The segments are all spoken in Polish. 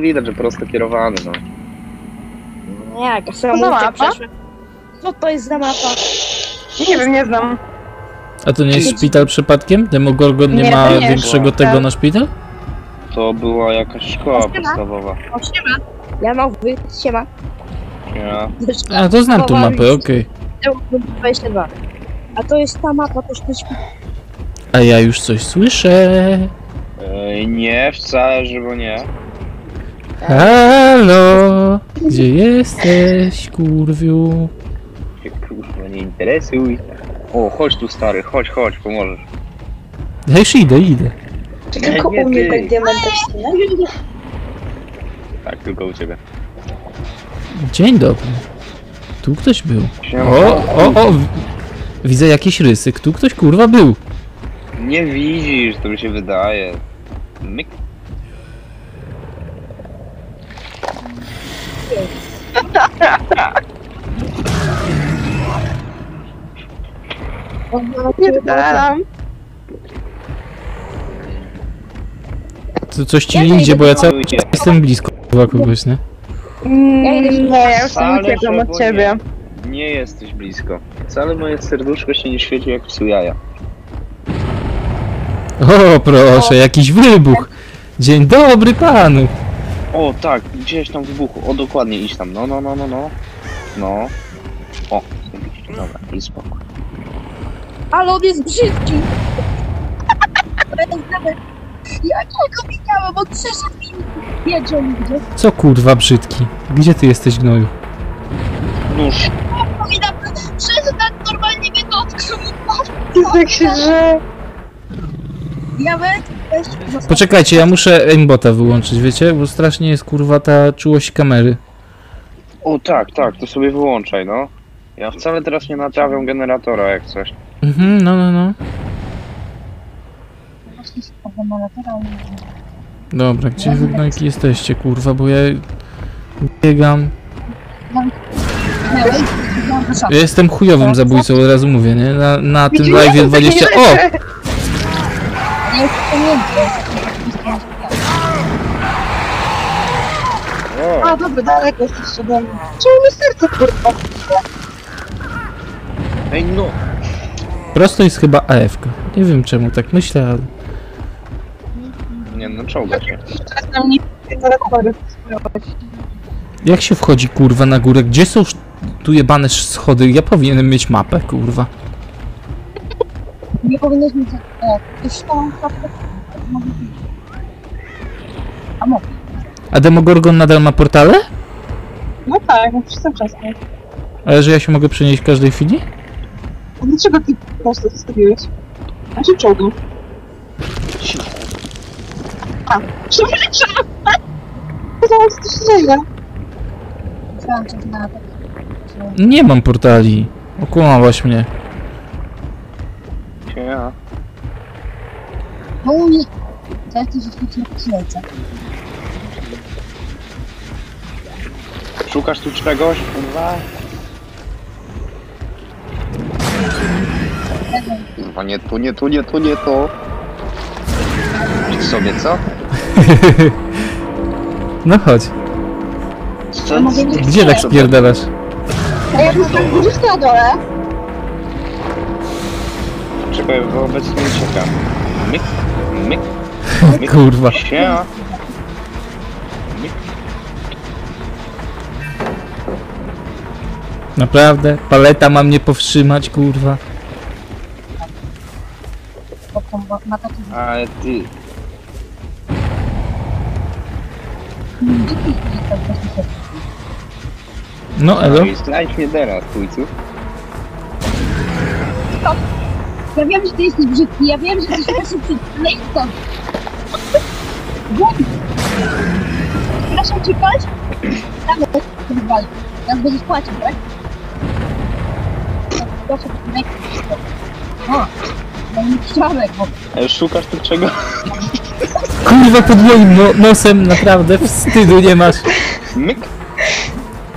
ale widać, że prosto kierowany, no. Nie, jak ja sobie Co za mapa? Co to jest za mapa? Nie wiem, nie znam. A to nie jest szpital przypadkiem? Demogorgon nie, Nie, ma to nie. większego Tak. tego na szpital? To była jakaś szkoła Siema. podstawowa. O, siema. Ja mam wy, siema. Ja. A, to znam tą mapę, okej. 22. A to jest ta mapa, to jest A ja już coś słyszę. Ej, nie, wcale, żeby nie. Halo, gdzie jesteś, kurwiu? Się kurwa nie interesuj. O, chodź tu stary, chodź, chodź, pomożesz. Ja już idę, idę. Czy tylko nie u mnie ty. tak diamentek ścinę? Tak, tylko u ciebie. Dzień dobry. Tu ktoś był. O, o, o! Widzę jakieś rysy. Tu ktoś kurwa był. Nie widzisz, to mi się wydaje. Myk. Tu coś ci nie idzie, bo ja cały czas jestem blisko kogoś, nie? Ja idę Nie, ja już tam Wcale, uciekam od ciebie. Nie. nie jesteś blisko. Wcale moje serduszko się nie świeci jak psu jaja. O, proszę, jakiś wybuch. Dzień dobry panu. O, tak, gdzieś tam wybuchu. O, dokładnie, idź tam. No, no, no, no, no. No. O, zajebiście. dobra, i spokój. Ale on jest brzydki. Jak ja go widziałem, on przyszedł i wiedział gdzie. Co kurwa brzydki? Gdzie ty jesteś gnoju? Nóż. Powinnam, przyszedł tak normalnie mnie dotknął. Tak się że... Diament. Poczekajcie, ja muszę aimbota wyłączyć, wiecie? Bo strasznie jest kurwa ta czułość kamery. O, tak, tak, to sobie wyłączaj, no. Ja wcale teraz nie naprawiam generatora, jak coś. Mhm, no, no, no. Dobra, gdzie wy gnojki jesteście, kurwa, bo ja biegam. Ja jestem chujowym zabójcą, od razu mówię, nie? Na, na tym live 20... O! O, A, dobra, daleko jesteś ode mnie. Czemu mi serce kurwa? ej, no. Prosto jest chyba AFK. Nie wiem czemu tak myślę, ale... Nie, no czołga się. Mnie generatorów. Jak się wchodzi, kurwa, na górę? Gdzie są sz- tu jebane sz- schody? Ja powinienem mieć mapę, kurwa. Nie powinieneś mieć... Już tą kapkę... A mo... A Demogorgon nadal ma portale? No tak, no przez cały czas. nie? Ale że ja się mogę przenieść w każdej chwili? A dlaczego ty po prostu zostawiłeś? A czy czołgiem? A, przepraszam! Zaraz co się dzieje. Że na... Nie mam portali. Okłamałaś mnie. Ja. No u mnie... Teraz to się świeci na księdza. Szukasz tu czegoś, kurwa? Kurwa, nie tu, nie tu, nie tu, nie tu. Idź sobie, co? No chodź. Co? Gdzie tak spierdalasz? A ja bym tam gdzieś na dole. Czekaj, bo obecnie uciekam. Myk, myk, myk. Kurwa. Siema. Myk. Naprawdę? Paleta ma mnie powstrzymać, kurwa. Ma- taki... Ale ty... No, elo. No i znajdź mnie teraz, chujcu. Ja wiem, że ty jesteś brzydki, ja wiem, że jesteś po prostu brzydki, ale idź tam. Głowi. Proszę cię pać? Tam jest, wywali. Teraz będziesz płacił, tak? Proszę cię, najpierw. O, no nie chciałem, bo Ale szukasz tu czego? Kurwa, pod moim no nosem, naprawdę, wstydu nie masz. Myk.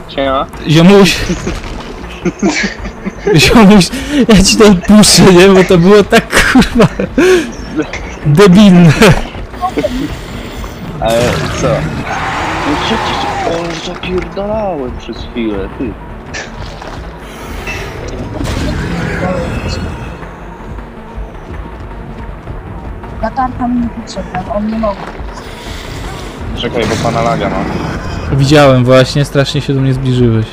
Siema. Ziomuś. Ziomuś, ja ci to puszczę, nie? Bo to było tak, kurwa, debilne. Ale co? No gdzie ty się... O, zapierdalałem przez chwilę, ty. Latarka mi nie potrzebna, on nie może. Czekaj, bo pana laga ma. Widziałem właśnie, strasznie się do mnie zbliżyłeś.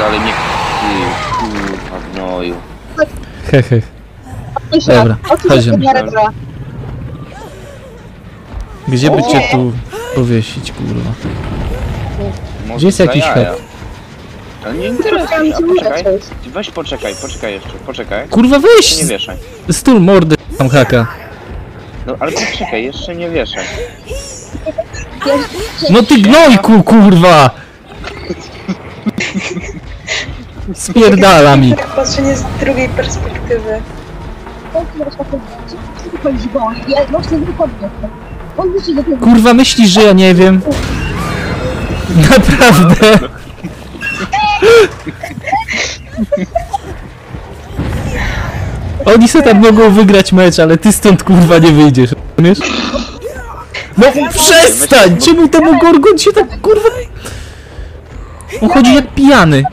Dalej nie... Ty, kurwa, gnoju. He, he. Dobra, bra? Gdzie by cię tu powiesić, kurwa? Może Gdzie jest za jakiś jaja. hak? Ale nie interesuje a poczekaj. Weź poczekaj, poczekaj jeszcze, poczekaj. Kurwa, Jeszcze weź! nie wieszaj. Stul mordy tam haka. No ale poczekaj, jeszcze nie wieszaj. No ty gnojku, kurwa! Spierdala mi. Tak patrzenie z drugiej perspektywy. Kurwa, myślisz, że ja nie wiem? Naprawdę? Oni se tam mogą wygrać mecz, ale ty stąd kurwa nie wyjdziesz, rozumiesz? No przestań! Czemu temu Gorgon się tak kurwa... On chodzi jak pijany.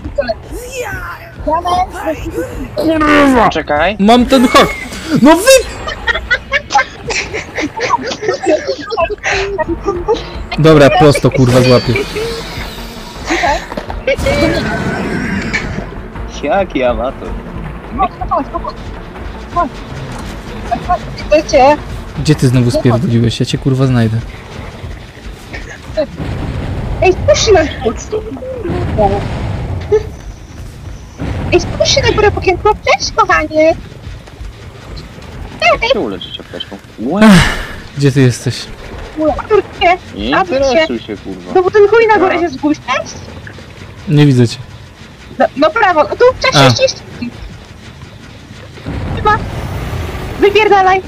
Poczekaj. Mam ten hak. No wy... Dobra, prosto kurwa złapię. Jaki amator. Wiecie, Gdzie ty znowu spierdoliłeś? Ja cię kurwa znajdę. ej, spójrzcie na Ej, spójrzcie na górę pokienko. Cześć, kochanie. Jak się uleczyć apteczką? Łe, Gdzie ty jesteś? Kurczę, Nie interesuj się, kurwa. no bo ten chuj na górę się zgłóś. Cześć. Nie widzę cię. No, no prawo, no tu cześć, A. cześć, cześć. Chyba. Wypierdalaj.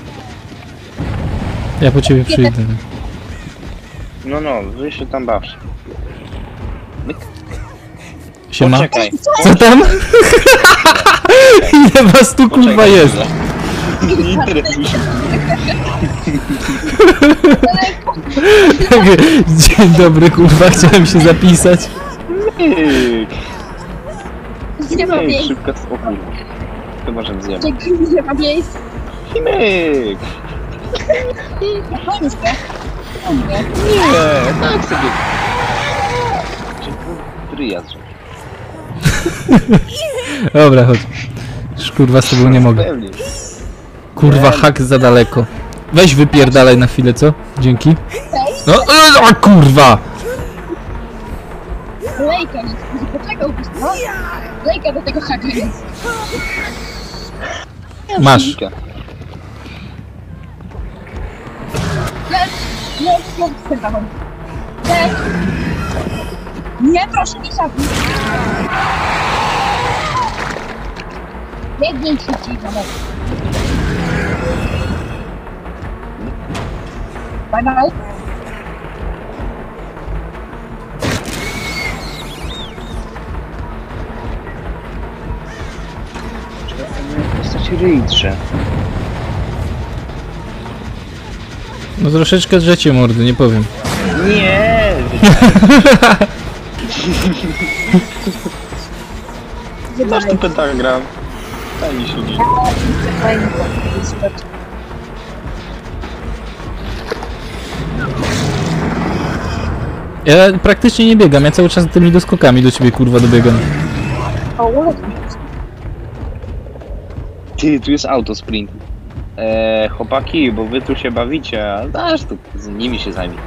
Ja po ciebie przyjdę. No, no, wy się tam bawcie. Siema. Poczekaj. Co tam? Ile was tu kurwa Poczekaj jest? Nie interesuj się. Dzień dobry kurwa, chciałem się zapisać. Myk. Nie ma Myk, miejsca. szybko. O kurwa. Chyba, że zjem. Nie ma miejsca. Myk. Koniec, nie? Nie, tak sobie. Czy ryja zrób? Dobra, chodź. Już kurwa z tobą nie mogę. Pewnie. Kurwa, hak za daleko. Weź wypierdalaj na chwilę, co? Dzięki. No, e, a kurwa! Lejka. Poczekał byś, no. Lejka do tego haka nic. Masz. Lecz, lecz, lecz, lecz, lecz. Nie, proszę, nie siadnij. Biegnij szybciej, dobra. Bye bye. Postać. No troszeczkę drzecie mordy, nie powiem. Nie! Masz tu pentagram. Daj mi się. Ja praktycznie nie biegam, ja cały czas tymi doskokami do ciebie kurwa dobiegam. Ty, tu jest autosprint. Eee, chłopaki, bo wy tu się bawicie, a dasz tu z nimi się zajmij.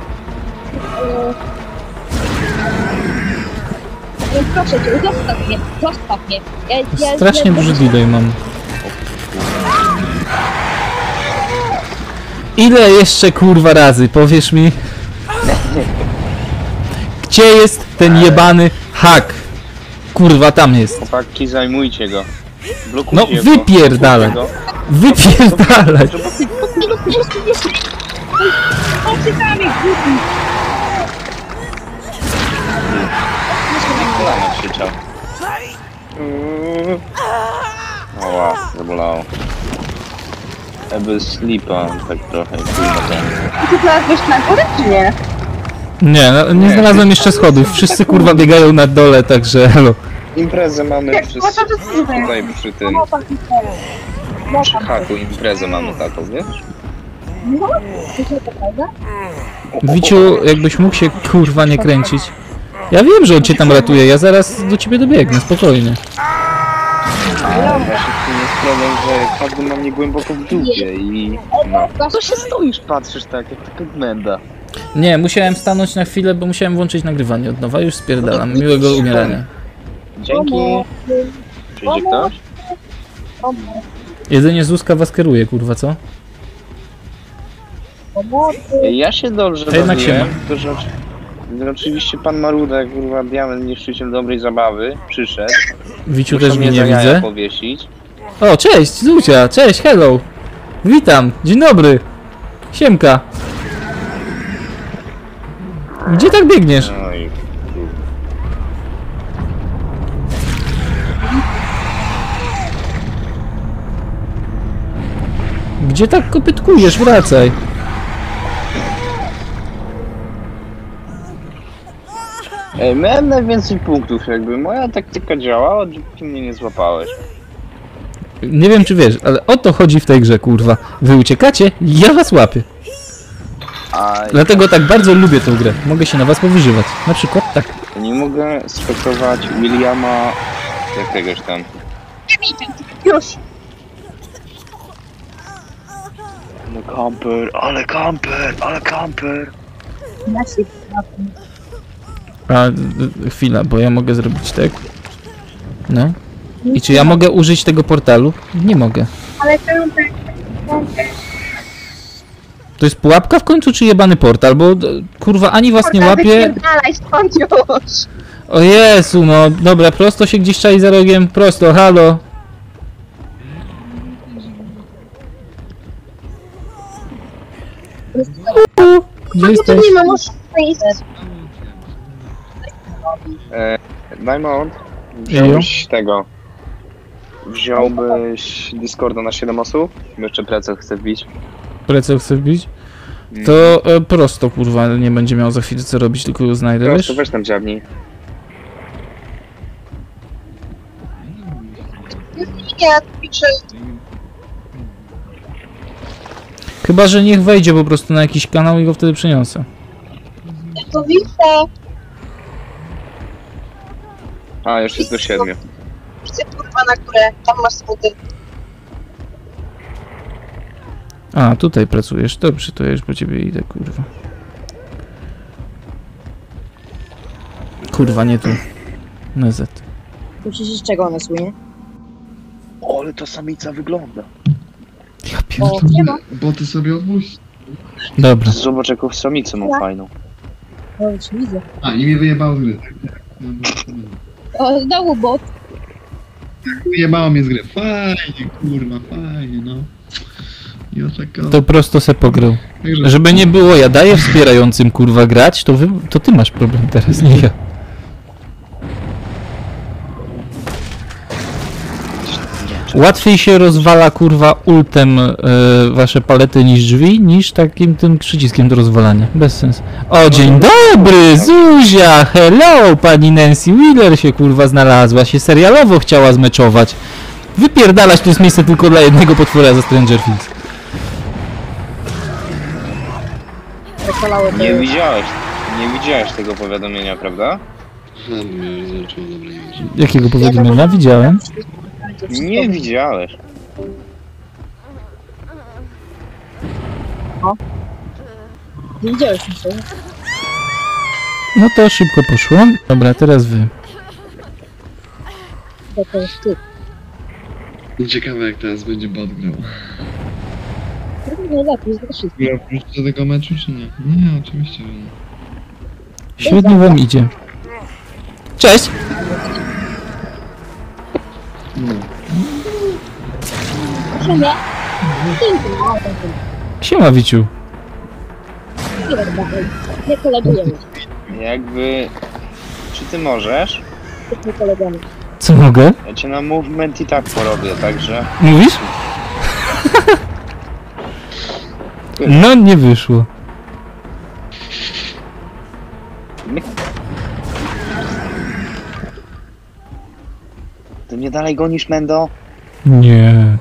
Proszę cię, zostaw mnie, zostaw mnie. Ja, ja, Strasznie ja, duży delay mam. Ile jeszcze kurwa razy, powiesz mi? Gdzie jest ten jebany hak? Kurwa, tam jest. Chłopaki, zajmujcie go. Blokujcie No, go. wypierdalaj. Blokujcie go. Wypierdalaj. Kolana krzyczał. Oła, zabolało. Ja bez slipa, tak trochę, kurwa ten. Ty znalazłeś na górę, czy nie? Nie, no, nie znalazłem jeszcze schodów. Wszyscy kurwa biegają na dole, także elo. Imprezę mamy Jak przy, po co to słuchaj? tutaj przy tym, No tak, no przy haku imprezę mamy taką, wiesz? No, to to prawda? Wiciu, jakbyś mógł się kurwa nie kręcić. Ja wiem, że on cię tam ratuje, ja zaraz do ciebie dobiegnę, spokojnie. A właśnie w tym jest problem, że każdy ma mnie głęboko w dupie i... No. Co się stoisz, patrzysz tak, jak taka gmenda? Nie, musiałem stanąć na chwilę, bo musiałem włączyć nagrywanie od nowa, już spierdalam. Miłego umierania. Dzięki. Przyjdzie ktoś? Jedynie Zuzka was kieruje, kurwa, co? Ja się dobrze To jednak bawiłem, się że, że oczywiście pan Maruda, kurwa, diament niszczyciel dobrej zabawy, przyszedł. Wiciu Muszą też mnie nie za jaja widzę. powiesić. O, cześć, Zuzia, cześć, hello. Witam, dzień dobry. Siemka. Gdzie tak biegniesz? No i kurwa. Gdzie tak kopytkujesz? Wracaj. Miałem najwięcej punktów, jakby moja taktyka działała, dopóki mnie nie złapałeś. Nie wiem czy wiesz, ale o to chodzi w tej grze, kurwa. Wy uciekacie, ja was łapię. A Dlatego tak bardzo lubię tę grę. Mogę się na was powyżywać. Na przykład tak. nie mogę spekować Williama jakiegoś tam. Już. Ale kamper, ale kamper, ale kamper. Ja się A, chwila, bo ja mogę zrobić tak. No. I czy ja mogę użyć tego portalu? Nie mogę. Ale to tak... To jest pułapka w końcu, czy jebany portal? Bo kurwa ani was nie łapie. Dalej, stąd już. O Jezu, no dobra, prosto się gdzieś czai za rogiem, prosto, halo. Gdzie jesteś? nie ma, muszę iść. E, Diamond, wziąłbyś tego. Wziąłbyś Discorda na 7 osób? Jeszcze pracę chcę wbić. Precel chcę wbić? To e, prosto, kurwa, nie będzie miał za chwilę co robić, tylko go znajdę, Proszę, wiesz? weź tam dziabnij. Ja piszę. Chyba, że niech wejdzie po prostu na jakiś kanał i go wtedy przeniosę. To widzę. A, już jest do 7. Chcę kurwa na górę. Tam masz schody. A, tutaj pracujesz, dobrze, to ja już po ciebie idę, kurwa. Kurwa, nie tu. Na Z. Przecież z czego one słynie? O, ale to samica wygląda. Ja O, pierdolę. nie ma. Boty sobie odpuść. Dobra. Zobacz jaką samicę mam fajną. O, już widzę. A, i mnie wyjebało z gry. No, no, no. O, znowu bot. Wyjebało mnie z gry. Fajnie, kurwa, fajnie, no. To prosto se. Także Żeby nie było, ja daję wspierającym kurwa grać, to, wy, to ty masz problem teraz, nie ja. Łatwiej się rozwala kurwa ultem e, wasze palety niż drzwi, niż takim tym przyciskiem do rozwalania. Bez sensu. O, dzień dobry, Zuzia! Hello, pani Nancy Wheeler się kurwa znalazła, się serialowo chciała zmeczować. Wypierdalać, to jest miejsce tylko dla jednego potwora ze Stranger Things. Nie widziałeś, nie widziałeś tego powiadomienia, prawda? Jakiego powiadomienia? Widziałem. Nie widziałeś. Nie widziałeś nic. nie? No to szybko poszło. Dobra, teraz wy. To to jest ciekawe jak teraz będzie bot grał. To najlepiej, to wszystko. Ja wrócić do tego meczu czy nie? Nie, oczywiście, że nie. Świetnie wam idzie. Cześć! Proszę mnie. Pięknie, no, to Siema, Wiciu. nie kolegujemy. Jakby... Czy ty możesz? Jesteśmy kolegami. Co mogę? Ja cię na movement i tak porobię, także... Mówisz? No, nie wyszło. Ty mnie dalej gonisz, Mendo? Nie.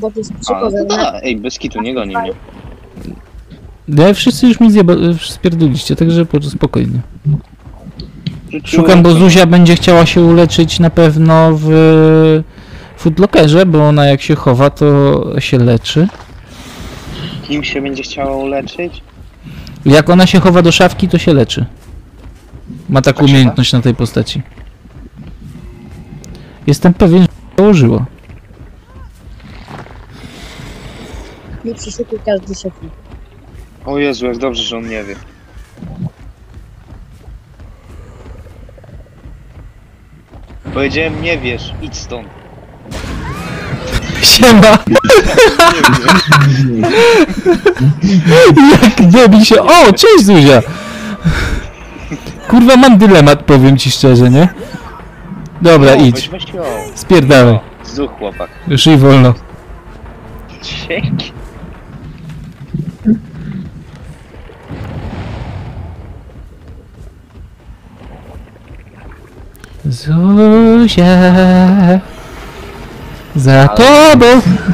Bo to jest A, no to da. Ej, bez kitu, nie goni mnie. Ja wszyscy już mi zjeba- spierdoliście, także po spokojnie. Rzuciłem Szukam, bo to. Zuzia będzie chciała się uleczyć na pewno w footlockerze, bo ona jak się chowa, to się leczy. Kim się będzie chciała uleczyć? Jak ona się chowa do szafki, to się leczy. Ma taką Tak umiejętność na tej postaci. Jestem pewien, że założyła. Nie przeszukuj każdy. O Jezu, jak dobrze, że on nie wie. Powiedziałem nie wiesz, idź stąd. Siema! Jak debil się... O, cześć Zuzia! Kurwa, mam dylemat, powiem ci szczerze, nie? Dobra, O, idź. Weź, weź ją. Spierdalaj. Zuch chłopak. Już i wolno. Dzięki. Zuzia... Za tobą!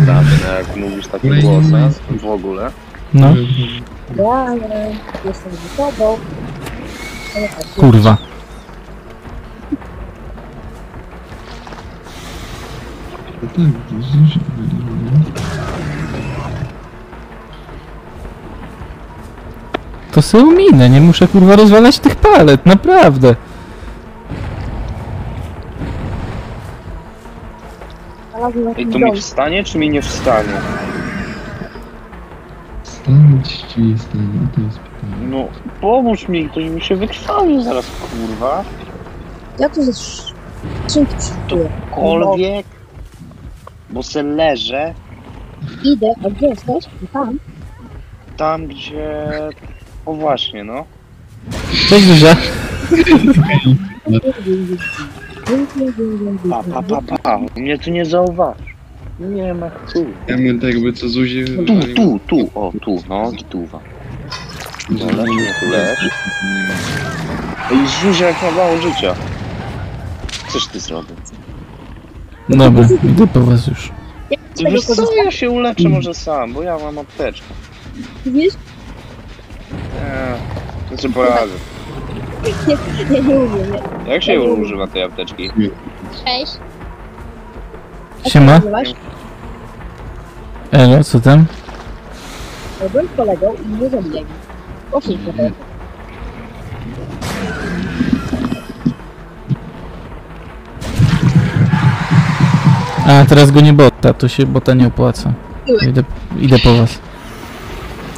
Damy, no jak mówisz takim głosem moment. w ogóle. No, jestem z tobą. Ale tak, kurwa. To tak, to Zuzia. To se ominę, nie muszę kurwa rozwalać tych palet, naprawdę. Znalazłem Ej, jakiś to mi dom. wstanie, czy mi nie wstanie? Stać ci jest ten, a to jest pytanie. No, pomóż mi, to mi się wykrwawi zaraz, kurwa. Ja tu ze sz- skrzynki przeszukuję. Kolwiek. Bo se leżę Idę, a gdzie jesteś? No Tam. tam, gdzie... O właśnie, no. Cześć Zuzia. Pa, pa, pa, pa. Mnie tu nie zauważ. Nie ma tu. Ja bym tak jakby co Zuzi Tu, tu, tu, o, tu, no, gituwa. No, leż mnie tu, leż. Ej, Zuzia, jak ma mało życia. Coś ty zrobił. Dobra, idę po was już. Wiesz co, ja się uleczę może sam, bo ja mam apteczkę. Wiesz? Eee, to sobie poradzę. Nie, ja nie umiem. nie. Jak się używa tej apteczki? Cześć. Siema. Elo, co tam? Byłem z kolegą i nie zabijaj mnie. Poszli trochę. A, teraz go nie bota, to się bota nie opłaca. Idę, idę po was.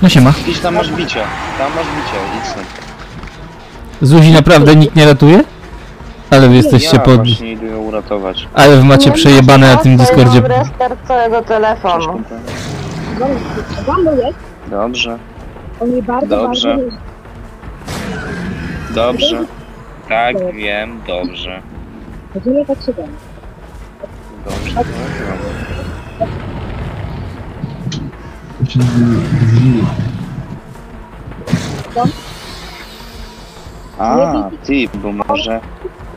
No siema. Idź tam masz bicia, tam masz bicia, idź tam. Zuzi naprawdę nikt nie ratuje? Ale wy jesteście ja podli. właśnie idę ją uratować. Ale wy macie przejebane na tym Discordzie. restart całego telefonu. Zamuję. Dobrze, On mnie bardzo, Dobrze. bardzo... dobrze. Tak, wiem, dobrze. Będziemy tak się dać. Dobrze, dobrze. A, ty, bo może...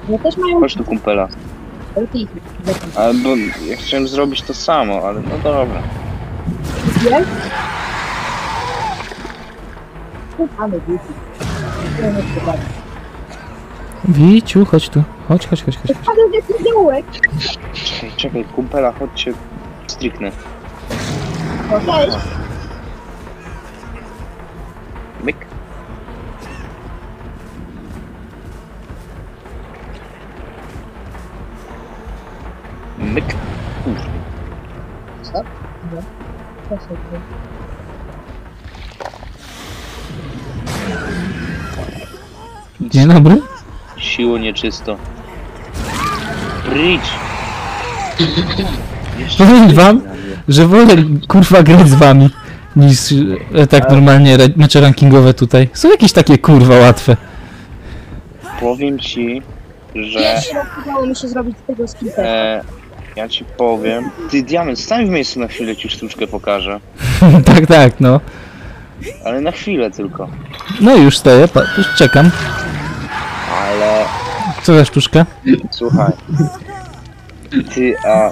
No też mają Chodź tu kumpela. lepiej. A, bo ja chciałem zrobić to samo, ale no dobra. Się. Wiciu, chodź tu. Chodź, chodź, chodź, chodź. chodź. Czekaj, czekaj, kumpela, chodźcie. Striknę. No cześć. Myk. Kurwa. Co? No. Proszę cię. Dzień dobry. Siło nieczysto. Rich. Powiem wam, że wolę kurwa grać z wami niż e, tak normalnie re- mecze rankingowe tutaj. Są jakieś takie kurwa łatwe. Powiem ci, że... Pierwszy raz udało mi się zrobić z tego skipę. E, ja ci powiem. Ty, Diament, stań w miejscu na chwilę, ci sztuczkę pokażę. tak, tak, no. Ale na chwilę tylko. No i już stoję, pa, już czekam. Ale Co za sztuczka? słuchaj. Ty, a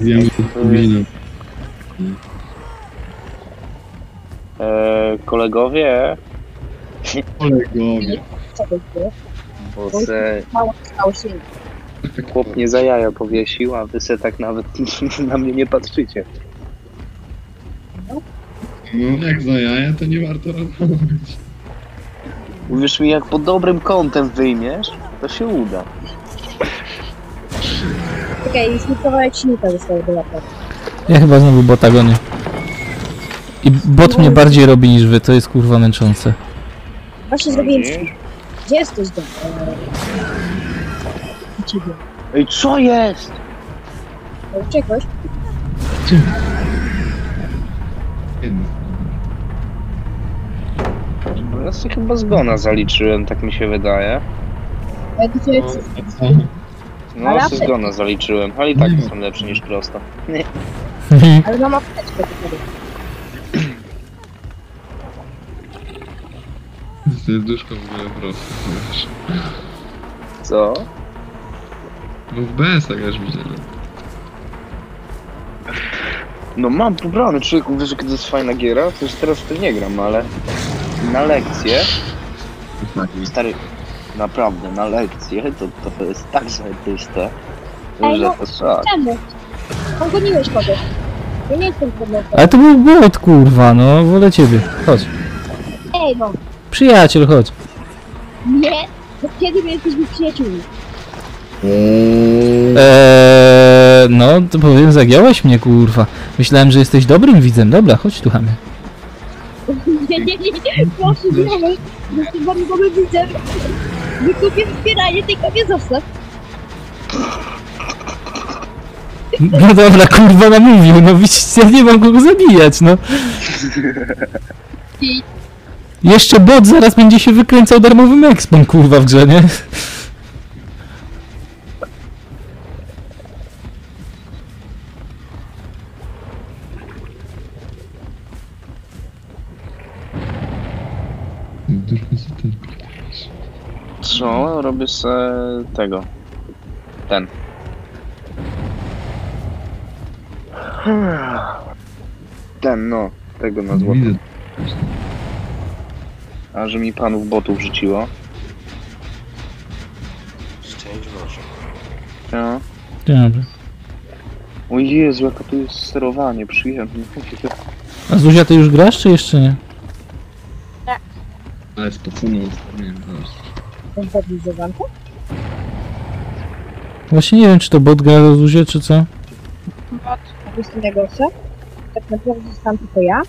Ja powinienem. e, kolegowie, Kolegowie. Bo se Mało stało się. chłop mnie za jaja powiesił, a wy se tak nawet na mnie nie patrzycie. No jak za jaja, to nie warto rozmawiać. Mówisz mi, jak pod dobrym kątem wyjmiesz, to się uda. Czekaj, już mi kawałek silnika został do lata. Ja chyba znowu bota gonię. I bot mnie bardziej robi niż wy, to jest kurwa męczące. Właśnie zrobiłem Widzisz? Gdzie jesteś, do? Ciebie. Ej, co jest? Czegoś? Jedno. No Ja sobie chyba zgona zaliczyłem, tak mi się wydaje. Ja A co? No, Ale sobie apteczkę. zgona zaliczyłem, ale i tak Nie są lepsze niż prosto. Ale mam apteczkę do ciebie. Serduszko w ogóle proste, wiesz. Co? Bo w BS-ach aż widziałem. No mam pobrany, człowieku, wiesz, kiedy jest fajna giera? Przecież teraz w to nie gram, ale na lekcje, stary, naprawdę, na lekcje, to, to jest tak zajebiste, Ej, że no. to szak. Czemu? Pogoniłeś kogoś. Ja nie jestem podmiotem. Ale to był bot kurwa, no wolę ciebie. Chodź. Ej, no. Przyjaciel, chodź. Nie. Bo kiedy my jesteśmy przyjaciółmi? Eee, no to powiem, zagiąłeś mnie kurwa. Myślałem, że jesteś dobrym widzem. Dobra, chodź tu chamie. Nie, nie, nie, nie. Proszę, nie. Jestem bardzo dobrym widzem. Wykupię wspieranie, tylko mnie zostaw. No dobra, kurwa namówił, no widzicie, ja nie mam kogo zabijać, no. Jeszcze bot zaraz będzie się wykręcał darmowym expem, kurwa, w grze, nie? Co? Robię se tego. Ten. Ten, no. Tego na złoto. A że mi panów botów rzuciło. No. Dobra. O Jezu, jaka tu jest sterowanie, przyjemne. A Zuzia, ty już grasz, czy jeszcze nie? Ale spocony jest, nie wiem, zaraz. ten podlizowany. Właśnie nie wiem, czy to bot gra za Zuzię, czy co? A wiesz co najgorsze? Tak naprawdę zostałam tylko ja.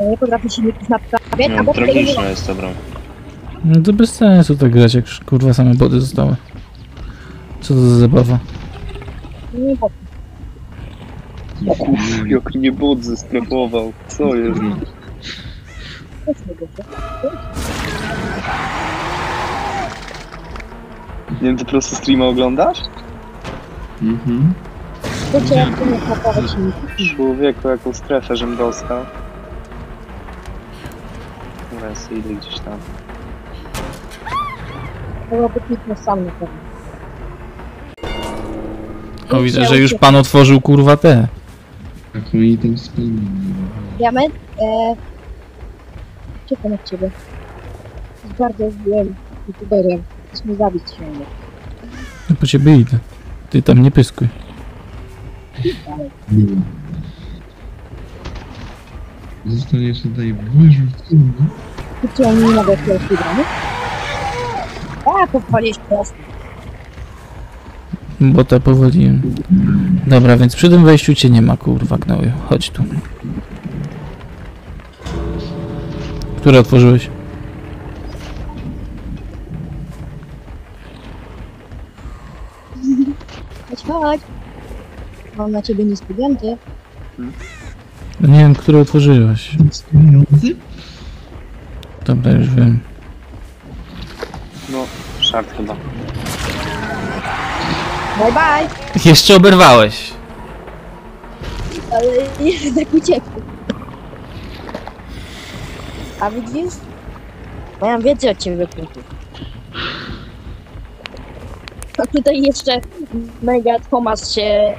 Nie potrafię silników naprawiać, No, a bo tego nie ma. jest ta broń. No to bez sensu tak grać, jak już, kurwa same boty zostały. Co to za zabawa? Nie po Uff, jak mnie bot zestrefował. Co jest? co jest najgorsze? Nie wiem, ty po prostu streama oglądasz? Mhm. To cię jak to nie naprawiać silników. Człowieku, jaką strefę żem dostał. Teraz idę gdzieś tam. Byłoby kliknął sam na pewno. O, widzę, że już pan otworzył, kurwa, te. Jak oni tam spełnili. Diament, e... Czekam na ciebie. Jest bardzo złym youtuberem. Chcesz mnie zabić się. No po ciebie idę. Ty tam nie pyskuj. Zostaniesz tutaj wyrzucony. Mogą otwierać tej bramy? A, pochwaliłeś prosto. Bota powoliłem. Dobra, więc przy tym wejściu cię nie ma, kurwa, gnoju. Chodź tu. Które otworzyłeś? Chodź, chodź. Mam na ciebie niespodziankę. No nie wiem, które otworzyłeś. Dobra, już wiem. No, szart chyba. Bye bye. Jeszcze oberwałeś. Ale jednak uciekł. A widzisz? Miałem więcej od ciebie punktów. A tutaj jeszcze Mega Thomas się...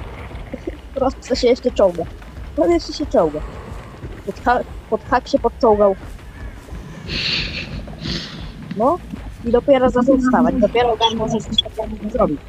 Prosto się jeszcze czołga. No jeszcze się czołga. Pod, ha pod hak się podczołgał. No i dopiero zaczął wstawać. Dopiero on może coś takiego zrobić.